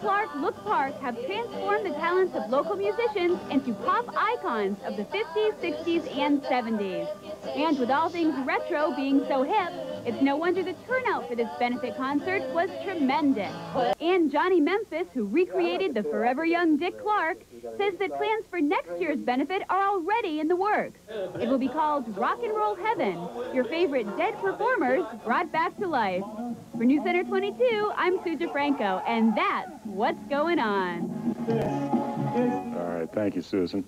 Clark Look Park have transformed the talents of local musicians into pop icons of the 50s, 60s, and 70s. And with all things retro being so hip, it's no wonder the turnout for this benefit concert was tremendous. And Johnny Memphis, who recreated the forever young Dick Clark, says that plans for next year's benefit are already in the works. It will be called Rock and Roll Heaven, your favorite dead performers brought back to life. For News Center 22, I'm Susan Franco, and that's what's going on. All right, thank you, Susan.